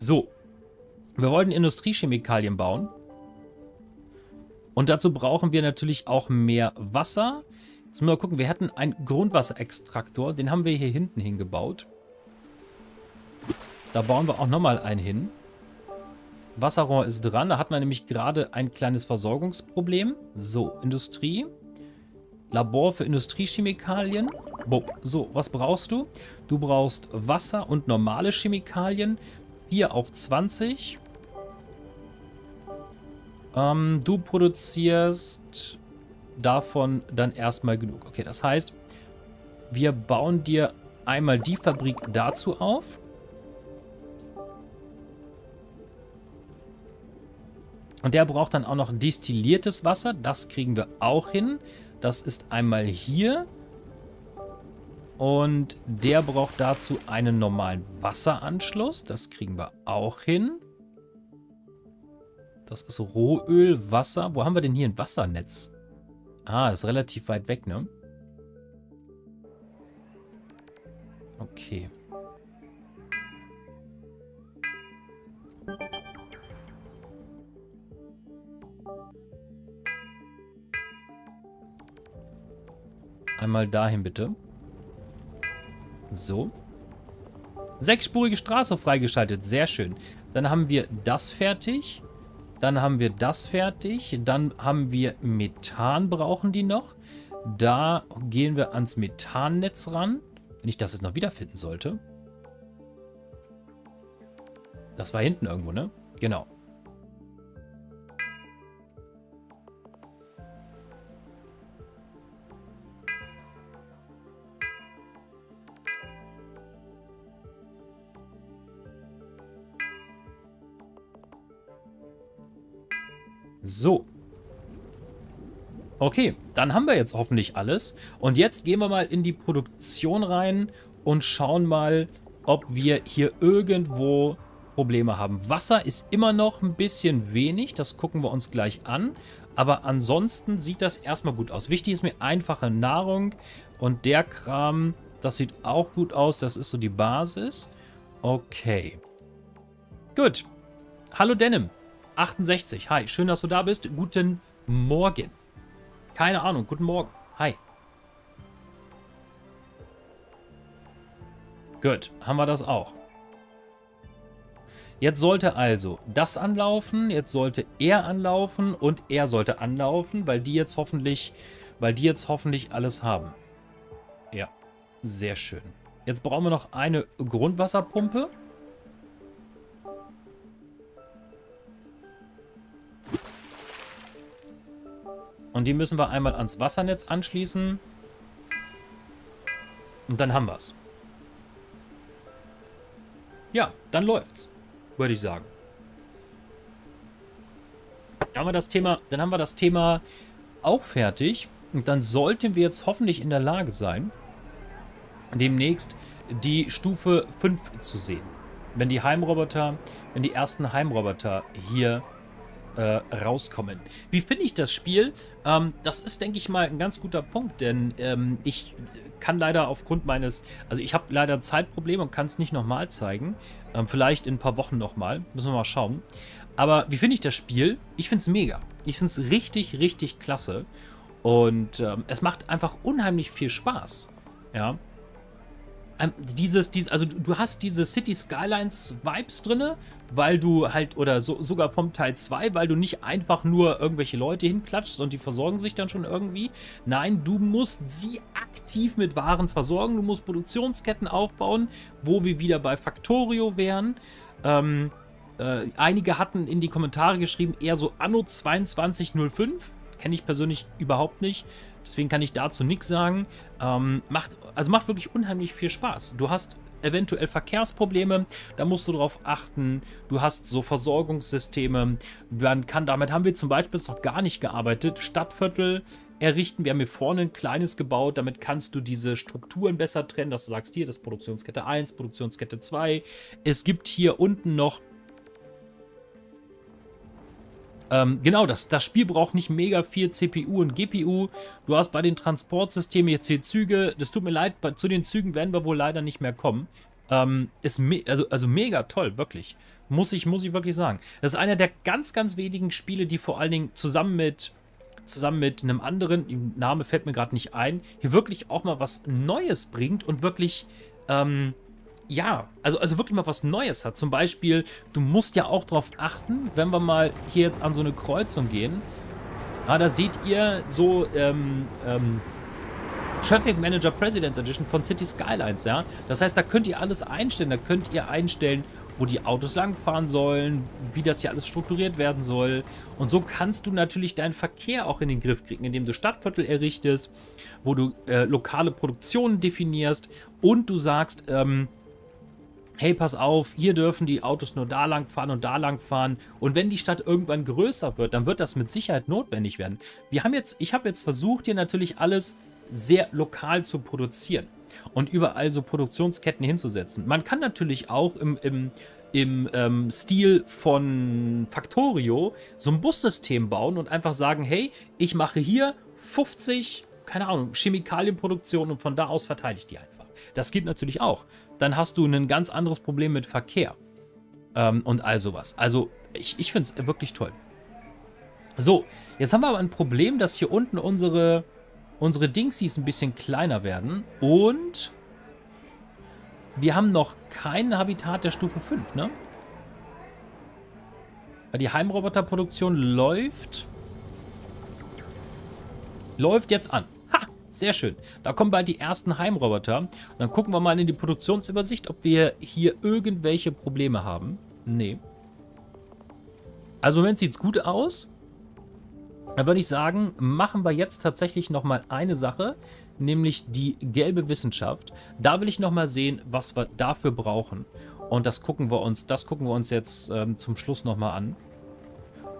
So. Wir wollten Industriechemikalien bauen. Und dazu brauchen wir natürlich auch mehr Wasser. Jetzt müssen wir gucken, wir hatten einen Grundwasserextraktor. Den haben wir hier hinten hingebaut. Da bauen wir auch nochmal einen hin. Wasserrohr ist dran. Da hat man nämlich gerade ein kleines Versorgungsproblem. So, Industrie. Labor für Industriechemikalien. So, was brauchst du? Du brauchst Wasser und normale Chemikalien. Hier auf 20. Ähm, du produzierst davon dann erstmal genug. Okay, das heißt, wir bauen dir einmal die Fabrik dazu auf. Und der braucht dann auch noch destilliertes Wasser. Das kriegen wir auch hin. Das ist einmal hier. Und der braucht dazu einen normalen Wasseranschluss. Das kriegen wir auch hin. Das ist Rohöl, Wasser. Wo haben wir denn hier ein Wassernetz? Ah, ist relativ weit weg, ne? Okay. Einmal dahin bitte. So. Sechsspurige Straße freigeschaltet. Sehr schön. Dann haben wir das fertig. Dann haben wir das fertig. Dann haben wir Methan brauchen die noch. Da gehen wir ans Methannetz ran. Wenn ich das jetzt noch wiederfinden sollte. Das war hinten irgendwo, ne? Genau. So. Okay, dann haben wir jetzt hoffentlich alles. Und jetzt gehen wir mal in die Produktion rein und schauen mal, ob wir hier irgendwo Probleme haben. Wasser ist immer noch ein bisschen wenig, das gucken wir uns gleich an. Aber ansonsten sieht das erstmal gut aus. Wichtig ist mir einfache Nahrung und der Kram, das sieht auch gut aus. Das ist so die Basis. Okay. Gut. Hallo Denim. 68. Hi, schön, dass du da bist. Guten Morgen. Keine Ahnung, guten Morgen. Hi. Gut, haben wir das auch. Jetzt sollte also das anlaufen, jetzt sollte er anlaufen und er sollte anlaufen, weil die jetzt hoffentlich, weil die jetzt hoffentlich alles haben. Ja, sehr schön. Jetzt brauchen wir noch eine Grundwasserpumpe. Und die müssen wir einmal ans Wassernetz anschließen. Und dann haben wir es. Ja, dann läuft's. Würde ich sagen. Dann haben wir das Thema, dann haben wir das Thema auch fertig. Und dann sollten wir jetzt hoffentlich in der Lage sein, demnächst die Stufe 5 zu sehen. Wenn die Heimroboter, wenn die ersten Heimroboter hier äh, rauskommen. Wie finde ich das Spiel? Ähm, das ist, denke ich mal, ein ganz guter Punkt, denn ähm, ich kann leider aufgrund meines, also ich habe leider Zeitprobleme und kann es nicht nochmal zeigen. Ähm, vielleicht in ein paar Wochen nochmal, müssen wir mal schauen. Aber wie finde ich das Spiel? Ich finde es mega. Ich finde es richtig, richtig klasse. Und ähm, es macht einfach unheimlich viel Spaß. Ja, ähm, dieses, dieses, also du, hast diese City Skylines Vibes drinne, weil du halt, oder so, sogar vom Teil 2, weil du nicht einfach nur irgendwelche Leute hinklatschst und die versorgen sich dann schon irgendwie. Nein, du musst sie aktiv mit Waren versorgen, du musst Produktionsketten aufbauen, wo wir wieder bei Factorio wären. Ähm, äh, einige hatten in die Kommentare geschrieben, eher so Anno 2205. Kenne ich persönlich überhaupt nicht. Deswegen kann ich dazu nichts sagen. Ähm, macht, also macht wirklich unheimlich viel Spaß. Du hast eventuell Verkehrsprobleme, da musst du darauf achten. Du hast so Versorgungssysteme. Man kann, damit haben wir zum Beispiel noch gar nicht gearbeitet. Stadtviertel errichten. Wir haben hier vorne ein kleines gebaut. Damit kannst du diese Strukturen besser trennen, dass du sagst, hier, das ist Produktionskette 1, Produktionskette 2. Es gibt hier unten noch ähm, genau, das, das Spiel braucht nicht mega viel CPU und GPU. Du hast bei den Transportsystemen jetzt hier Züge. Das tut mir leid, zu den Zügen werden wir wohl leider nicht mehr kommen. Ähm, ist also, also mega toll, wirklich. Muss ich, muss ich wirklich sagen. Das ist einer der ganz, ganz wenigen Spiele, die vor allen Dingen zusammen mit zusammen mit einem anderen, Name fällt mir gerade nicht ein, hier wirklich auch mal was Neues bringt und wirklich, ähm, ja, also, also wirklich mal was Neues hat. Zum Beispiel, du musst ja auch darauf achten, wenn wir mal hier jetzt an so eine Kreuzung gehen, ja, da seht ihr so, ähm, ähm, Traffic Manager President's Edition von City Skylines, ja. Das heißt, da könnt ihr alles einstellen. Da könnt ihr einstellen, wo die Autos langfahren sollen, wie das hier alles strukturiert werden soll. Und so kannst du natürlich deinen Verkehr auch in den Griff kriegen, indem du Stadtviertel errichtest, wo du äh, lokale Produktionen definierst und du sagst, ähm, hey, pass auf, hier dürfen die Autos nur da lang fahren und da lang fahren. Und wenn die Stadt irgendwann größer wird, dann wird das mit Sicherheit notwendig werden. Wir haben jetzt, ich habe jetzt versucht, hier natürlich alles sehr lokal zu produzieren und überall so Produktionsketten hinzusetzen. Man kann natürlich auch im, im, im ähm, Stil von Factorio so ein Bussystem bauen und einfach sagen, hey, ich mache hier 50, keine Ahnung, Chemikalienproduktion und von da aus verteile ich die einfach. Das geht natürlich auch. Dann hast du ein ganz anderes Problem mit Verkehr ähm, und all sowas. Also ich, ich finde es wirklich toll. So, jetzt haben wir aber ein Problem, dass hier unten unsere unsere Dingsies ein bisschen kleiner werden. Und wir haben noch kein Habitat der Stufe 5, ne? Die Heimroboterproduktion läuft... Läuft jetzt an. Sehr schön. Da kommen bald die ersten Heimroboter. Dann gucken wir mal in die Produktionsübersicht, ob wir hier irgendwelche Probleme haben. Nee. Also im Moment sieht es gut aus. Da würde ich sagen, machen wir jetzt tatsächlich nochmal eine Sache, nämlich die gelbe Wissenschaft. Da will ich nochmal sehen, was wir dafür brauchen. Und das gucken wir uns, das gucken wir uns jetzt ähm, zum Schluss nochmal an.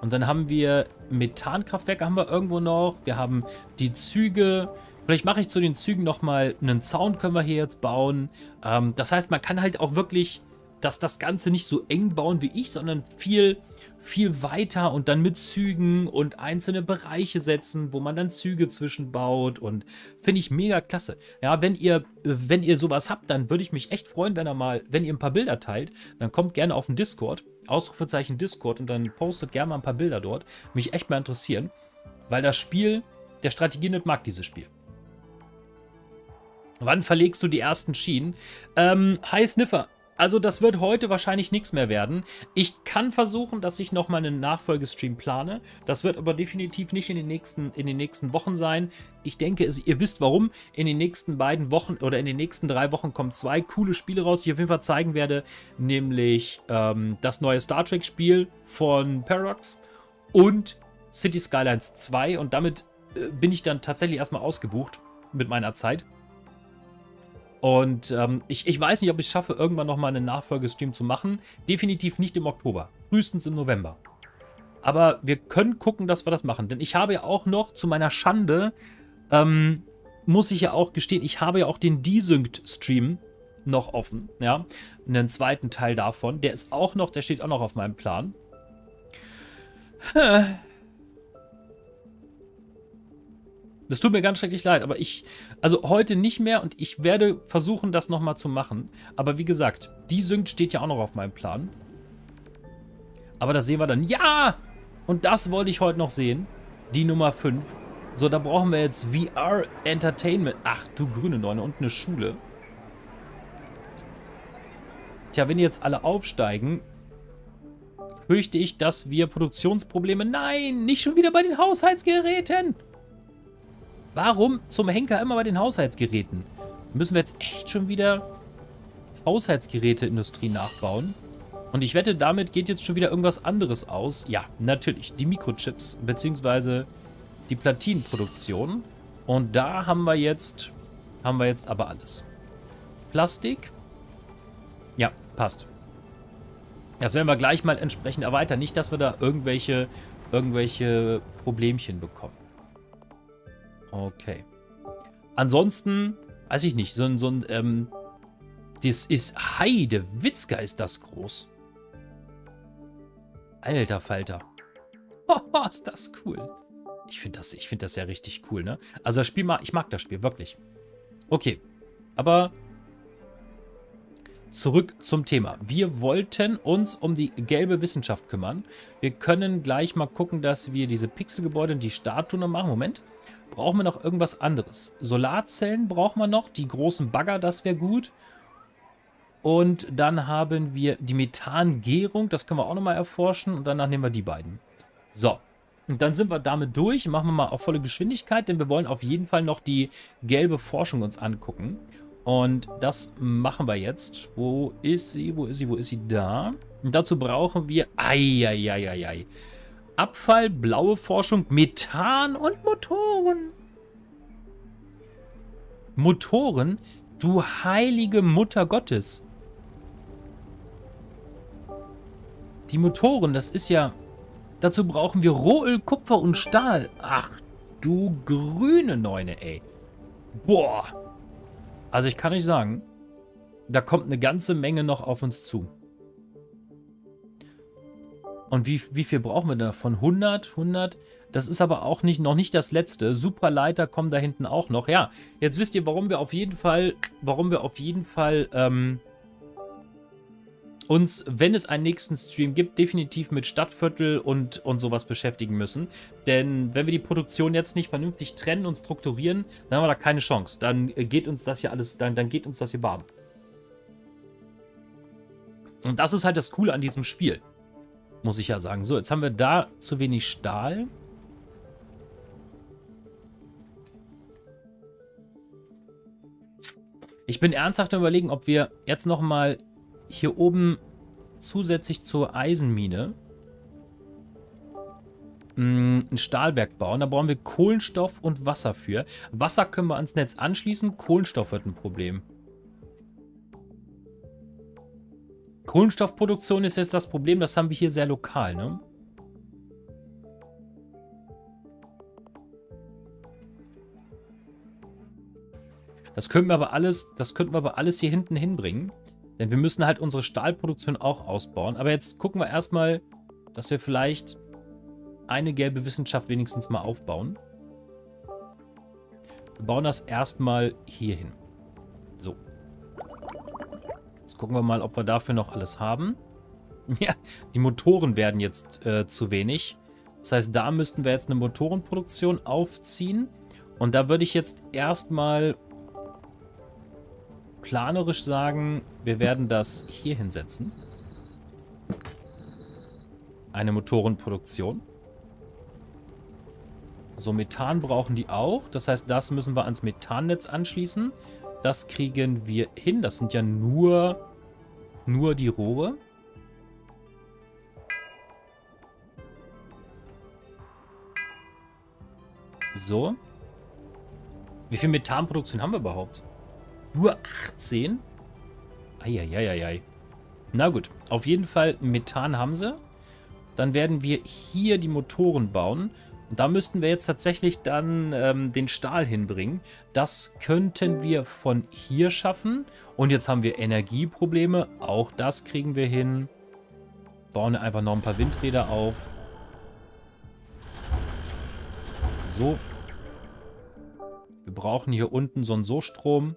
Und dann haben wir Methankraftwerke haben wir irgendwo noch. Wir haben die Züge. Vielleicht mache ich zu den Zügen nochmal einen Zaun können wir hier jetzt bauen. Ähm, das heißt, man kann halt auch wirklich dass das Ganze nicht so eng bauen wie ich, sondern viel viel weiter und dann mit Zügen und einzelne Bereiche setzen, wo man dann Züge zwischenbaut und finde ich mega klasse. Ja, wenn ihr, wenn ihr sowas habt, dann würde ich mich echt freuen, wenn ihr mal, wenn ihr ein paar Bilder teilt, dann kommt gerne auf den Discord, Ausrufezeichen Discord und dann postet gerne mal ein paar Bilder dort. Mich echt mal interessieren, weil das Spiel, der Strategie nicht mag dieses Spiel. Wann verlegst du die ersten Schienen? Ähm, Hi Sniffer, also das wird heute wahrscheinlich nichts mehr werden. Ich kann versuchen, dass ich nochmal einen Nachfolgestream plane. Das wird aber definitiv nicht in den nächsten, in den nächsten Wochen sein. Ich denke, ihr wisst warum. In den nächsten beiden Wochen oder in den nächsten drei Wochen kommen zwei coole Spiele raus, die ich auf jeden Fall zeigen werde. Nämlich ähm, das neue Star Trek Spiel von Paradox und City Skylines 2. Und damit äh, bin ich dann tatsächlich erstmal ausgebucht mit meiner Zeit. Und ähm, ich, ich weiß nicht, ob ich es schaffe, irgendwann nochmal einen Nachfolgestream zu machen. Definitiv nicht im Oktober. Frühestens im November. Aber wir können gucken, dass wir das machen. Denn ich habe ja auch noch, zu meiner Schande, ähm, muss ich ja auch gestehen, ich habe ja auch den Desynced-Stream noch offen. Ja, einen zweiten Teil davon. Der ist auch noch, der steht auch noch auf meinem Plan. Das tut mir ganz schrecklich leid, aber ich, also heute nicht mehr und ich werde versuchen, das nochmal zu machen. Aber wie gesagt, die Sync steht ja auch noch auf meinem Plan. Aber das sehen wir dann. Ja! Und das wollte ich heute noch sehen. Die Nummer 5. So, da brauchen wir jetzt VR Entertainment. Ach, du grüne Neune. Und eine Schule. Tja, wenn die jetzt alle aufsteigen, fürchte ich, dass wir Produktionsprobleme... Nein, nicht schon wieder bei den Haushaltsgeräten. Warum zum Henker immer bei den Haushaltsgeräten? Müssen wir jetzt echt schon wieder Haushaltsgeräteindustrie nachbauen? Und ich wette, damit geht jetzt schon wieder irgendwas anderes aus. Ja, natürlich, die Mikrochips, beziehungsweise die Platinenproduktion. Und da haben wir jetzt, haben wir jetzt aber alles. Plastik. Ja, passt. Das werden wir gleich mal entsprechend erweitern. Nicht, dass wir da irgendwelche, irgendwelche Problemchen bekommen. Okay. Ansonsten, weiß ich nicht, so ein, so ein, ähm, das ist Heide, Witzka ist das groß. Alter Falter. Oh, ist das cool. Ich finde das, find das ja richtig cool, ne? Also das Spiel, ich mag das Spiel, wirklich. Okay. Aber zurück zum Thema. Wir wollten uns um die gelbe Wissenschaft kümmern. Wir können gleich mal gucken, dass wir diese Pixelgebäude und die Statuen machen. Moment. Brauchen wir noch irgendwas anderes? Solarzellen brauchen wir noch. Die großen Bagger, das wäre gut. Und dann haben wir die Methangärung. Das können wir auch nochmal erforschen. Und danach nehmen wir die beiden. So. Und dann sind wir damit durch. Machen wir mal auf volle Geschwindigkeit, denn wir wollen auf jeden Fall noch die gelbe Forschung uns angucken. Und das machen wir jetzt. Wo ist sie? Wo ist sie? Wo ist sie? Da. Und dazu brauchen wir... Eieieiei. Abfall, blaue Forschung, Methan und Motoren. Motoren? Du heilige Mutter Gottes. Die Motoren, das ist ja... Dazu brauchen wir Rohöl, Kupfer und Stahl. Ach, du grüne Neune, ey. Boah. Also ich kann euch sagen, da kommt eine ganze Menge noch auf uns zu. Und wie, wie viel brauchen wir davon? 100? 100? Das ist aber auch nicht, noch nicht das letzte. Superleiter kommen da hinten auch noch. Ja, jetzt wisst ihr, warum wir auf jeden Fall, warum wir auf jeden Fall ähm, uns, wenn es einen nächsten Stream gibt, definitiv mit Stadtviertel und, und sowas beschäftigen müssen. Denn wenn wir die Produktion jetzt nicht vernünftig trennen und strukturieren, dann haben wir da keine Chance. Dann geht uns das hier alles, dann, dann geht uns das hier baden. Und das ist halt das Coole an diesem Spiel. Muss ich ja sagen. So, jetzt haben wir da zu wenig Stahl. Ich bin ernsthaft überlegen, ob wir jetzt nochmal hier oben zusätzlich zur Eisenmine mm, ein Stahlwerk bauen. Da brauchen wir Kohlenstoff und Wasser für. Wasser können wir ans Netz anschließen, Kohlenstoff wird ein Problem. Kohlenstoffproduktion ist jetzt das Problem, das haben wir hier sehr lokal, ne? Das könnten wir aber alles, das könnten wir aber alles hier hinten hinbringen. Denn wir müssen halt unsere Stahlproduktion auch ausbauen. Aber jetzt gucken wir erstmal, dass wir vielleicht eine gelbe Wissenschaft wenigstens mal aufbauen. Wir bauen das erstmal hier hin. Jetzt gucken wir mal, ob wir dafür noch alles haben. Ja, die Motoren werden jetzt äh, zu wenig. Das heißt, da müssten wir jetzt eine Motorenproduktion aufziehen. Und da würde ich jetzt erstmal planerisch sagen, wir werden das hier hinsetzen. Eine Motorenproduktion. So, Methan brauchen die auch. Das heißt, das müssen wir ans Methannetz anschließen. Das kriegen wir hin. Das sind ja nur, nur die Rohre. So. Wie viel Methanproduktion haben wir überhaupt? Nur 18? Eieieiei. Na gut, auf jeden Fall Methan haben sie. Dann werden wir hier die Motoren bauen. Und da müssten wir jetzt tatsächlich dann ähm, den Stahl hinbringen. Das könnten wir von hier schaffen. Und jetzt haben wir Energieprobleme. Auch das kriegen wir hin. Bauen einfach noch ein paar Windräder auf. So. Wir brauchen hier unten so einen So-Strom.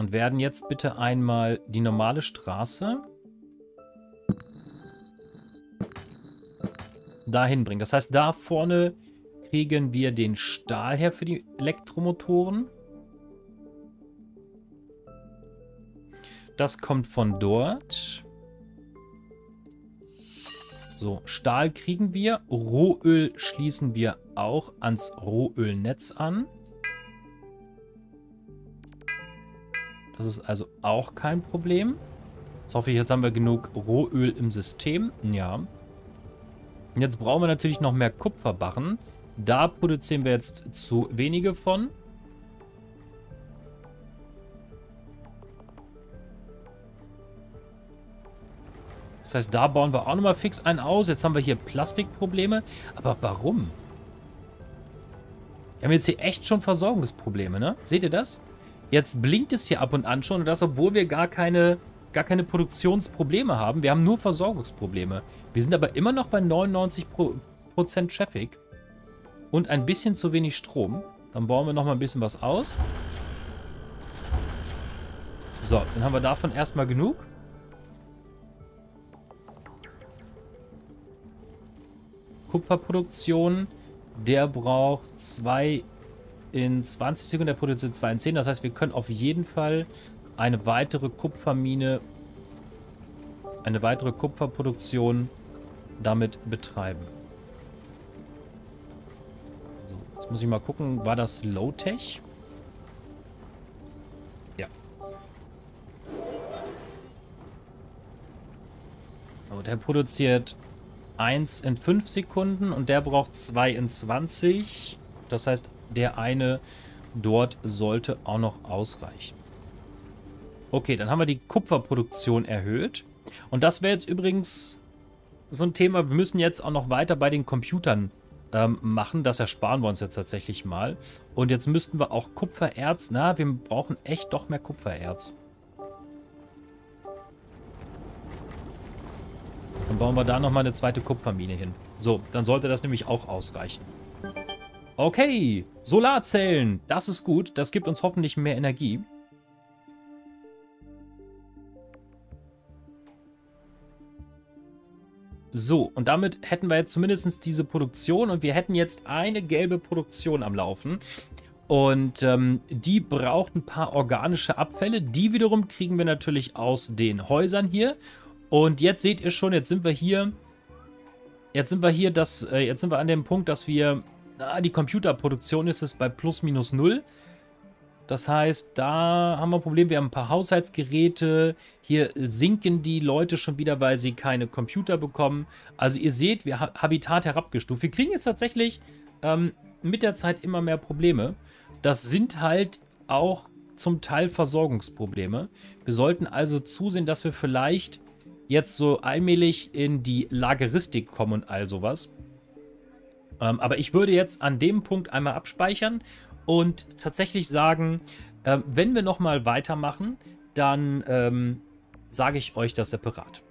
Und werden jetzt bitte einmal die normale Straße dahin bringen. Das heißt, da vorne kriegen wir den Stahl her für die Elektromotoren. Das kommt von dort. So, Stahl kriegen wir. Rohöl schließen wir auch ans Rohölnetz an. Das ist also auch kein Problem. Jetzt hoffe ich, jetzt haben wir genug Rohöl im System. Ja. Und jetzt brauchen wir natürlich noch mehr Kupferbarren. Da produzieren wir jetzt zu wenige von. Das heißt, da bauen wir auch nochmal fix einen aus. Jetzt haben wir hier Plastikprobleme. Aber warum? Wir haben jetzt hier echt schon Versorgungsprobleme, ne? Seht ihr das? Jetzt blinkt es hier ab und an schon und das, obwohl wir gar keine, gar keine Produktionsprobleme haben. Wir haben nur Versorgungsprobleme. Wir sind aber immer noch bei 99% Traffic. und ein bisschen zu wenig Strom. Dann bauen wir nochmal ein bisschen was aus. So, dann haben wir davon erstmal genug. Kupferproduktion. Der braucht zwei in 20 Sekunden, der produziert 2 in 10. Das heißt, wir können auf jeden Fall eine weitere Kupfermine, eine weitere Kupferproduktion damit betreiben. So, jetzt muss ich mal gucken, war das Low-Tech? Ja. Der produziert 1 in 5 Sekunden und der braucht 2 in 20. Das heißt, der eine dort sollte auch noch ausreichen. Okay, dann haben wir die Kupferproduktion erhöht. Und das wäre jetzt übrigens so ein Thema. Wir müssen jetzt auch noch weiter bei den Computern ähm, machen. Das ersparen wir uns jetzt tatsächlich mal. Und jetzt müssten wir auch Kupfererz. Na, wir brauchen echt doch mehr Kupfererz. Dann bauen wir da nochmal eine zweite Kupfermine hin. So, dann sollte das nämlich auch ausreichen. Okay, Solarzellen. Das ist gut. Das gibt uns hoffentlich mehr Energie. So, und damit hätten wir jetzt zumindest diese Produktion und wir hätten jetzt eine gelbe Produktion am Laufen. Und ähm, die braucht ein paar organische Abfälle. Die wiederum kriegen wir natürlich aus den Häusern hier. Und jetzt seht ihr schon, jetzt sind wir hier. Jetzt sind wir hier, dass, äh, jetzt sind wir an dem Punkt, dass wir. Ah, die Computerproduktion ist es bei plus minus null. Das heißt, da haben wir ein Problem. Wir haben ein paar Haushaltsgeräte. Hier sinken die Leute schon wieder, weil sie keine Computer bekommen. Also ihr seht, wir haben Habitat herabgestuft. Wir kriegen jetzt tatsächlich ähm, mit der Zeit immer mehr Probleme. Das sind halt auch zum Teil Versorgungsprobleme. Wir sollten also zusehen, dass wir vielleicht jetzt so allmählich in die Lageristik kommen und all sowas. Ähm, aber ich würde jetzt an dem Punkt einmal abspeichern und tatsächlich sagen, äh, wenn wir nochmal weitermachen, dann ähm, sage ich euch das separat.